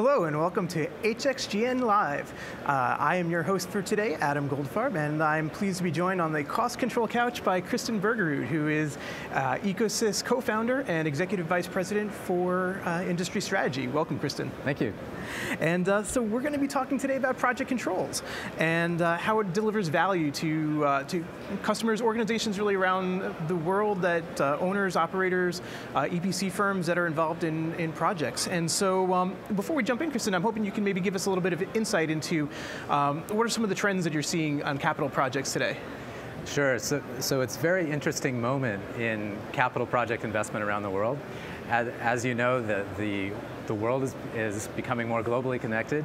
Hello and welcome to HXGN Live. Uh, I am your host for today, Adam Goldfarb, and I'm pleased to be joined on the cost control couch by Christen Bergerud, who is uh, Ecosys co-founder and executive vice president for uh, industry strategy. Welcome, Christen. Thank you. And uh, so we're going to be talking today about project controls and uh, how it delivers value to uh, to customers, organizations really around the world, that owners, operators, EPC firms that are involved in in projects. And so um, before we jump in, Christen, I'm hoping you can maybe give us a little bit of insight into um, what are some of the trends that you're seeing on capital projects today? Sure, so, so it's very interesting moment in capital project investment around the world. As, as you know, the, the, the world is, is becoming more globally connected,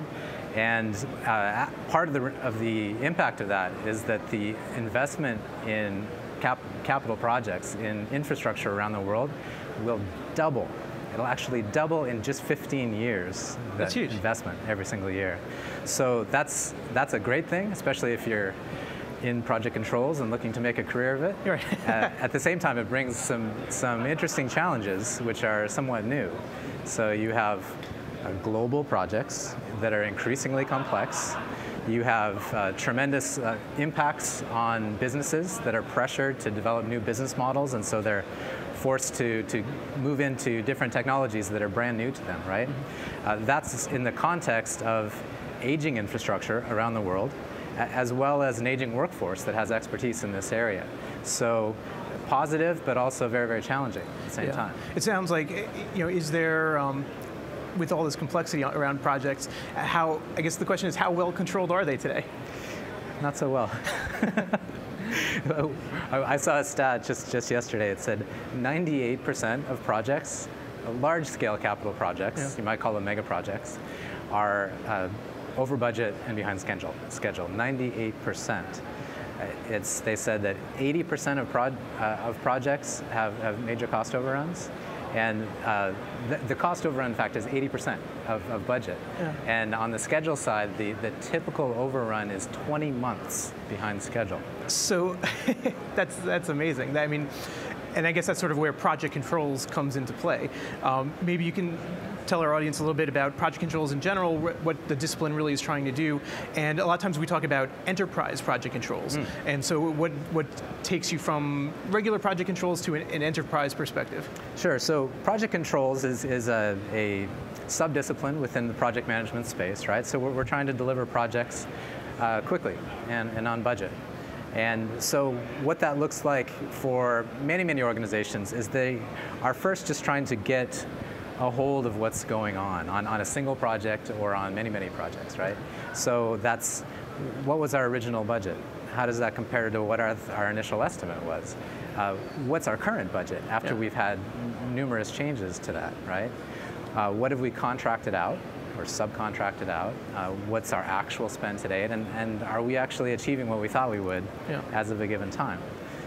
and uh, part of the, of the impact of that is that the investment in cap, capital projects, in infrastructure around the world, will double It'll actually double in just 15 years. That's huge. Investment every single year. So that's that's a great thing, especially if you're in project controls and looking to make a career of it. Right. uh, at the same time, it brings some some interesting challenges, which are somewhat new. So you have uh, global projects that are increasingly complex. You have uh, tremendous uh, impacts on businesses that are pressured to develop new business models, and so they're forced to, to move into different technologies that are brand new to them, right? Uh, that's in the context of aging infrastructure around the world, as well as an aging workforce that has expertise in this area. So positive, but also very, very challenging at the same yeah. time. It sounds like, you know, is there, um, with all this complexity around projects, how, I guess the question is, how well controlled are they today? Not so well. I saw a stat just, just yesterday. It said 98% of projects, large-scale capital projects, yeah. you might call them mega projects, are uh, over budget and behind schedule. Schedule 98%. Uh, it's, they said that 80% of, prod, uh, of projects have, have major cost overruns, and uh, the, the, cost overrun, in fact, is 80% of, of budget. Yeah. And on the schedule side, the, the typical overrun is 20 months behind schedule. So that's, that's amazing. I mean, and I guess that's sort of where project controls comes into play. Um, maybe you can tell our audience a little bit about project controls in general, what the discipline really is trying to do. And a lot of times we talk about enterprise project controls. Mm. And so what, what takes you from regular project controls to an, an enterprise perspective? Sure, so project controls is, is a, a sub-discipline within the project management space, right? So we're, we're trying to deliver projects uh, quickly and, and on budget. And so what that looks like for many, many organizations is they are first just trying to get a hold of what's going on, on on a single project or on many, many projects, right? So that's, what was our original budget? How does that compare to what our, our initial estimate was? Uh, what's our current budget after yeah. we've had numerous changes to that, right? Uh, what have we contracted out or subcontracted out? Uh, what's our actual spend today? And, and are we actually achieving what we thought we would yeah. as of a given time?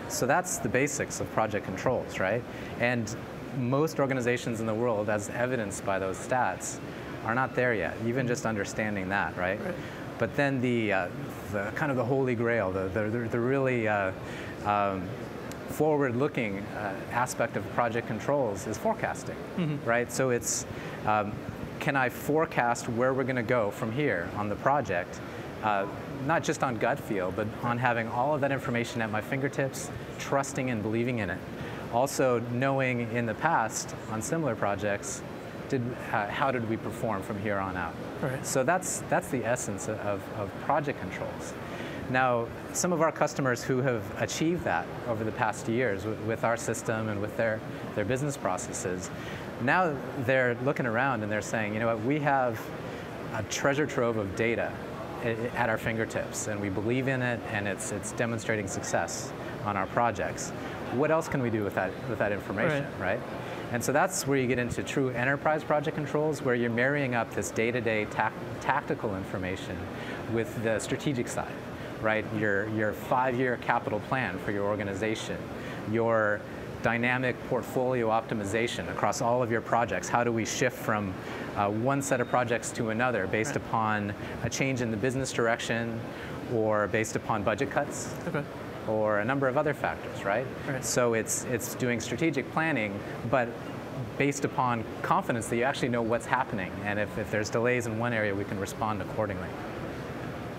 So that's the basics of project controls, right? And most organizations in the world, as evidenced by those stats, are not there yet, even just understanding that, right? right. But then the, uh, the kind of the holy grail, the, the, the really uh, um, forward-looking uh, aspect of project controls is forecasting, mm -hmm. right? So it's, um, can I forecast where we're going to go from here on the project, uh, not just on gut feel, but on having all of that information at my fingertips, trusting and believing in it. Also knowing in the past on similar projects, did, uh, how did we perform from here on out? Right. So that's, that's the essence of, of project controls. Now, some of our customers who have achieved that over the past years with, with, our system and with their, their business processes, now they're looking around and they're saying, you know what, we have a treasure trove of data at our fingertips and we believe in it and it's, it's demonstrating success on our projects what else can we do with that, with that information, right. right? And so that's where you get into true enterprise project controls, where you're marrying up this day-to-day -day tactical information with the strategic side, right? Your, your five-year capital plan for your organization, your dynamic portfolio optimization across all of your projects. How do we shift from uh, one set of projects to another based right. upon a change in the business direction or based upon budget cuts? Okay or a number of other factors, right? right? So it's, it's doing strategic planning, but based upon confidence that you actually know what's happening. And if, if there's delays in one area, we can respond accordingly.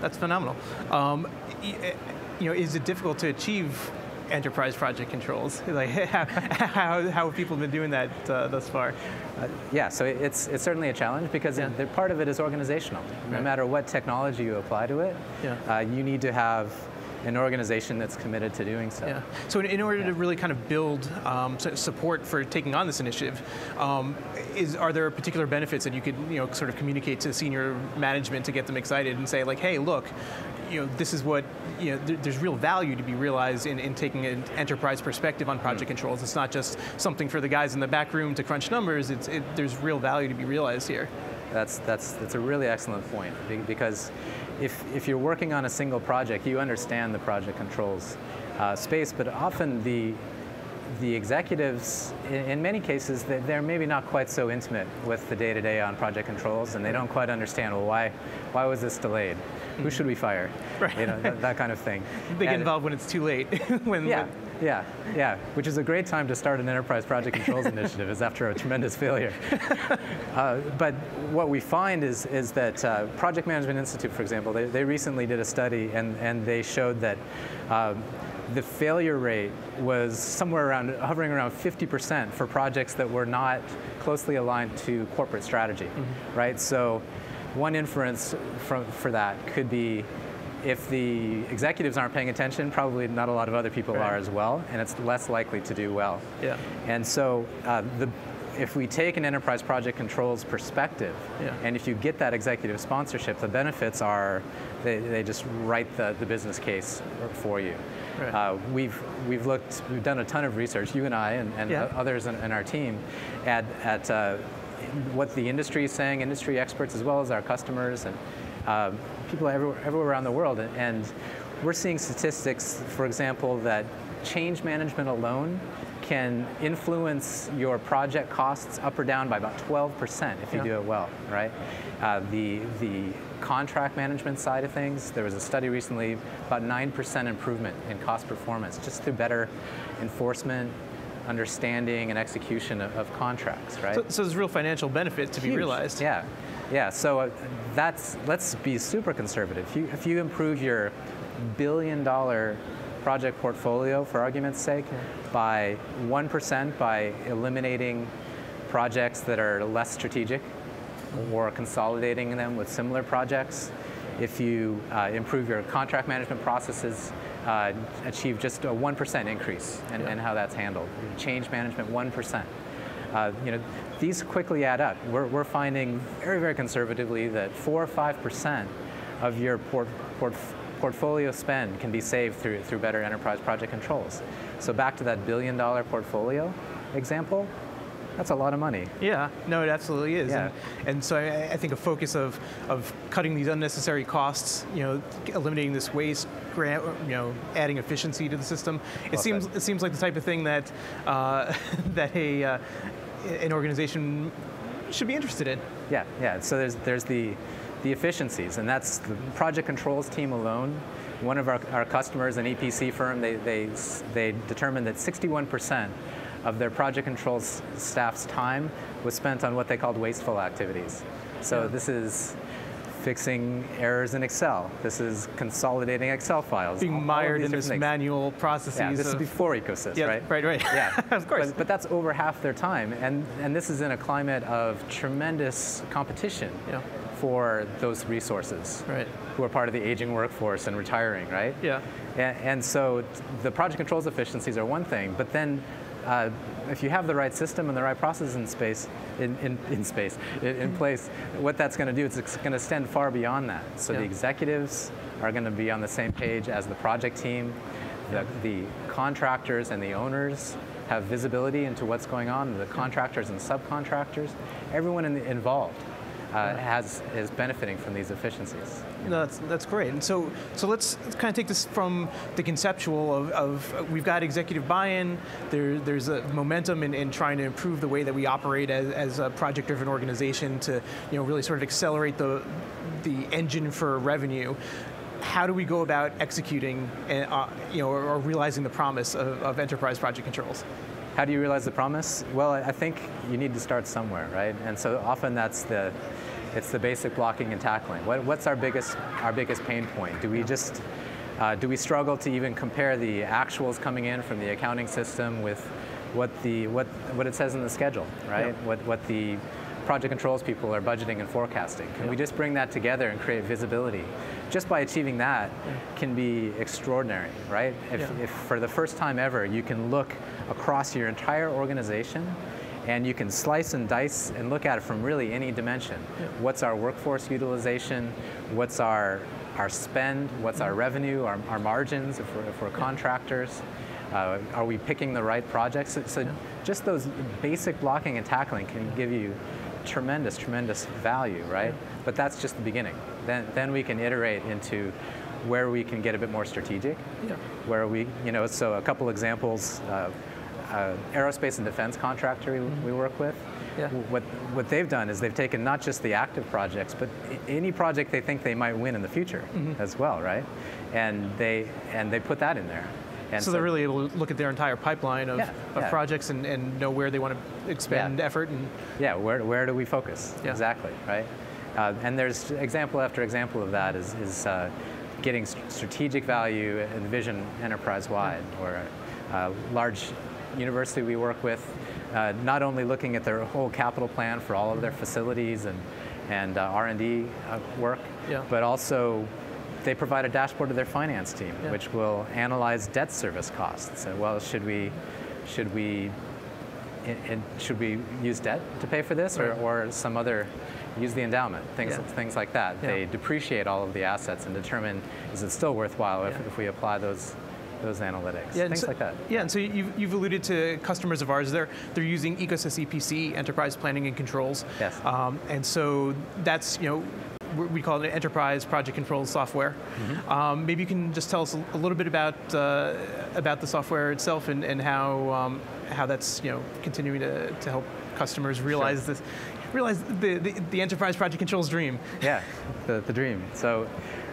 That's phenomenal. Um, eh, you know, is it difficult to achieve enterprise project controls? Like, how, how, how have people been doing that uh, thus far? Uh, yeah, so it's, it's certainly a challenge because yeah. it, part of it is organizational. Right. No matter what technology you apply to it, yeah. uh, you need to have an organization that's committed to doing so. Yeah. So in, in order yeah. to really kind of build um, support for taking on this initiative, um, is are there particular benefits that you could you know sort of communicate to senior management to get them excited and say like, hey, look, you know, this is what, you know, th there's real value to be realized in, in taking an enterprise perspective on project mm. controls. It's not just something for the guys in the back room to crunch numbers, it's, it, there's real value to be realized here. That's, that's, that's a really excellent point because if, if you're working on a single project, you understand the project controls uh, space, but often the, the executives, in, in, many cases, they're maybe not quite so intimate with the day-to-day -day on project controls, and they don't quite understand, well, why, why was this delayed? Who mm-hmm. should we fire? Right. You know, that, that kind of thing. They get involved when it's too late. when, yeah, yeah, yeah, which is a great time to start an enterprise project controls initiative is after a tremendous failure. uh, but what we find is, is that uh, Project Management Institute, for example, they, they recently did a study and, and they showed that um, the failure rate was somewhere around, hovering around 50% for projects that were not closely aligned to corporate strategy, mm -hmm. right? So one inference from, for that could be if the executives aren't paying attention, probably not a lot of other people right. are as well, and it's less likely to do well. Yeah. And so uh, the if we take an enterprise project controls perspective, yeah. and if you get that executive sponsorship, the benefits are they, they just write the, the business case for you. Right. Uh, we've we've looked, we've done a ton of research, you and I, and, and yeah. others in, in, our team, at at uh, what the industry is saying, industry experts as well as our customers and uh, people everywhere, everywhere around the world. And we're seeing statistics, for example, that change management alone can influence your project costs up or down by about 12% if you yeah. do it well, right? Uh, the, the contract management side of things, there was a study recently, about 9% improvement in cost performance just through better enforcement, understanding and execution of, of contracts, right? So, so, there's real financial benefit to Huge. be realized. Yeah, yeah. So uh, that's let's be super conservative. If you, if you improve your billion dollar project portfolio, for argument's sake, by one percent by eliminating projects that are less strategic, or consolidating them with similar projects. If you uh, improve your contract management processes uh, achieve just a 1% increase in, yeah. in, how that's handled. Change management, 1%. Uh, you know, these quickly add up. We're, we're finding very, very conservatively that 4 or 5% of your port, port, portfolio spend can be saved through, through better enterprise project controls. So back to that billion dollar portfolio example, that's a lot of money. Yeah, no, it absolutely is. Yeah. And, and so I, I, think a focus of, of cutting these unnecessary costs, you know, eliminating this waste, grant, you know, adding efficiency to the system. It well seems it seems like the type of thing that uh, that a uh, an organization should be interested in. Yeah, yeah. So there's there's the the efficiencies, and that's the project controls team alone. One of our, our customers, an EPC firm, they, they, they determined that 61% of their project controls staff's time was spent on what they called wasteful activities. So yeah. this is fixing errors in Excel. This is consolidating Excel files. Being mired in this things. manual processes. Yeah, this is before EcoSys, yeah, right? Right, right. Yeah, of course. But, but, that's over half their time, and and this is in a climate of tremendous competition for those resources. Right. Who are part of the aging workforce and retiring, right? Yeah. And, and so the project controls efficiencies are one thing, but then uh, if you have the right system and the right processes in space, in, in, in space, in, in, place, what that's going to do is it's going to extend far beyond that. So yeah. the executives are going to be on the same page as the project team. The, the contractors and the owners have visibility into what's going on. The contractors and subcontractors, everyone in the, involved uh, has is benefiting from these efficiencies. No, that's that's great. And so so let's, let's kind of take this from the conceptual of, of we've got executive buy-in. There there's a momentum in, in trying to improve the way that we operate as, as a project-driven organization to you know really sort of accelerate the the engine for revenue how do we go about executing and, uh, you know, or, or, realizing the promise of, of enterprise project controls? How do you realize the promise? Well, I think you need to start somewhere, right? And so often that's the, it's the basic blocking and tackling. What, what's our biggest, our biggest pain point? Do we just, uh, do we struggle to even compare the actuals coming in from the accounting system with what the what what it says in the schedule, right? Yeah. What what the project controls people are budgeting and forecasting. Can Yeah. we just bring that together and create visibility? Just by achieving that can be extraordinary, right? If, Yeah. if for the first time ever you can look across your entire organization and you can slice and dice and look at it from really any dimension. Yeah. What's our workforce utilization? What's our our spend? What's our revenue? Our, our margins if we're, if we're contractors? Uh, are we picking the right projects? So, so just those basic blocking and tackling can give you tremendous, tremendous value, right? But that's just the beginning. Then, then we can iterate into where we can get a bit more strategic, Yeah. where we, you know, so a couple examples, uh, uh, aerospace and defense contractor we, we work with, Yeah. what, what they've done is they've taken not just the active projects, but any project they think they might win in the future Mm-hmm. as well, right? And they, and they put that in there. And So, they're really able to look at their entire pipeline of, Yeah, of yeah. projects and, and know where they want to expend Yeah. effort and Yeah, where, where do we focus? Exactly, right? Uh, and there's example after example of that is, is uh, getting st- strategic value and vision enterprise-wide, or a large university we work with, uh, not only looking at their whole capital plan for all of their facilities and, and uh, R&D uh, work, but also they provide a dashboard to their finance team, Yeah. which will analyze debt service costs. So, well, should we, should we and, and should we use debt to pay for this, or, Right. or some other, use the endowment, things, Yeah. things like that. They depreciate all of the assets and determine is it still worthwhile if, if we apply those, those analytics, Yeah, things so, like that. Yeah, and so you've, you've alluded to customers of ours. They're they're using Ecosys EPC, Enterprise Planning and Controls. Yes. Um, and so that's you know we- call it enterprise project controls software. Mm-hmm. Um, maybe you can just tell us a, little bit about uh, about the software itself and, and how um, how that's you know continuing to, to help customers realize this realize the, the, the enterprise project controls dream. Yeah, the, the dream. So,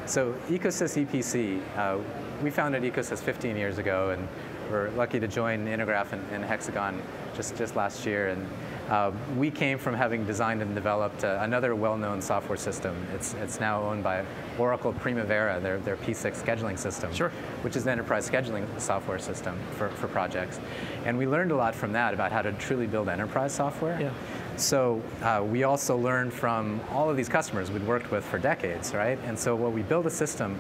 so Ecosys EPC, uh, we founded Ecosys 15 years ago, and we're lucky to join Intergraph and, and Hexagon just, just last year. And uh, we came from having designed and developed uh, another well-known software system. It's, it's now owned by Oracle Primavera, their, their P6 scheduling system, Sure. which is an enterprise scheduling software system for, for projects. And we learned a lot from that about how to truly build enterprise software. Yeah. So uh, we also learned from all of these customers we'd worked with for decades, right? And so what we built a system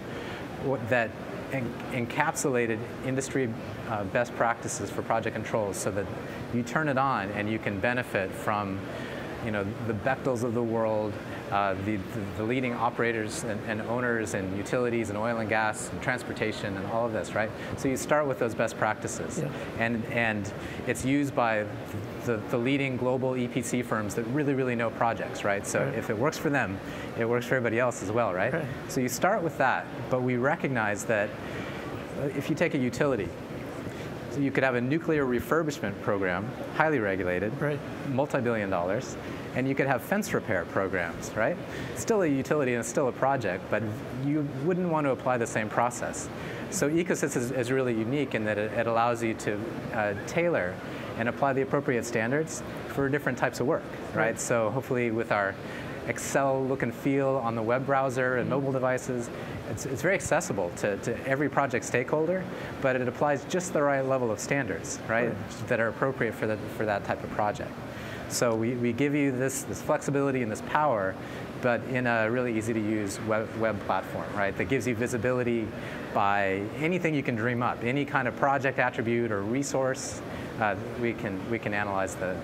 that en- encapsulated industry uh, best practices for project controls so that you turn it on and you can benefit from you know, the Bechtels of the world, uh, the, the, leading operators and, and owners and utilities and oil and gas and transportation and all of this, right? So you start with those best practices. Yeah. And, and it's used by the, the leading global EPC firms that really, really know projects, right? So Right. if it works for them, it works for everybody else as well, right? Right. So you start with that, but we recognize that if you take a utility, so you could have a nuclear refurbishment program, highly regulated, Right. multi-billion dollars, and you could have fence repair programs, right? Still a utility and still a project, but you wouldn't want to apply the same process. So Ecosys is, is really unique in that it, it allows you to uh, tailor and apply the appropriate standards for different types of work, right? Right. So hopefully with our Excel look and feel on the web browser and mobile devices, it's, it's very accessible to, to every project stakeholder, but it applies just the right level of standards, right, that are appropriate for, the, for that type of project. So we, we give you this, this flexibility and this power, but in a really easy to use web, web platform, right, that gives you visibility by anything you can dream up, any kind of project attribute or resource, uh, we, can, we can analyze the,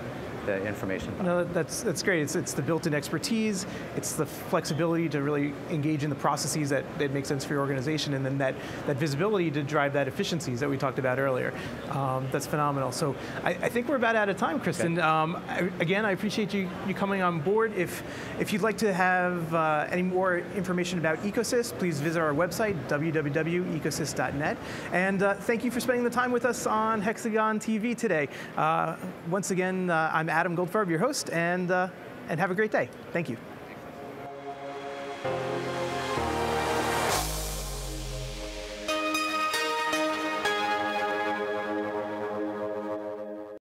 the information. No, that's that's great. It's, it's the built-in expertise. It's the flexibility to really engage in the processes that, that make sense for your organization, and then that, that visibility to drive that efficiencies that we talked about earlier. Um, that's phenomenal. So I, I think we're about out of time, Christen. Um, I, again, I appreciate you, you coming on board. If if you'd like to have uh, any more information about Ecosys, please visit our website www.ecosys.net. And uh, thank you for spending the time with us on Hexagon TV today. Uh, once again, uh, I'm Adam Goldfarb, your host, and, uh, and have a great day. Thank you.